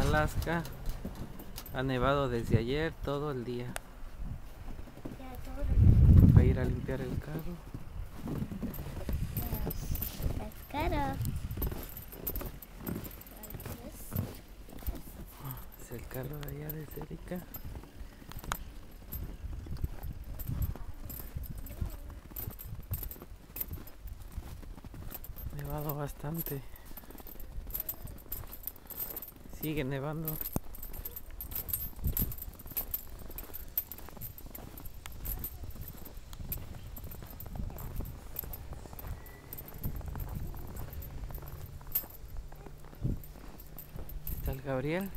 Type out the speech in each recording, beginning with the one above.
Alaska. Ha nevado desde ayer todo el día. Va a ir a limpiar el carro. es caro. Es el carro de allá de Erika. Nevado bastante. Sigue nevando. ¿Está el Gabriel?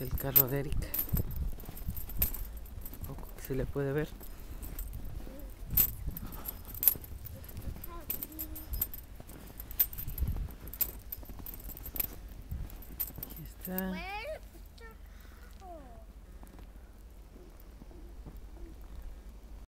El carro de Erika. Poco que se le puede ver. Aquí está.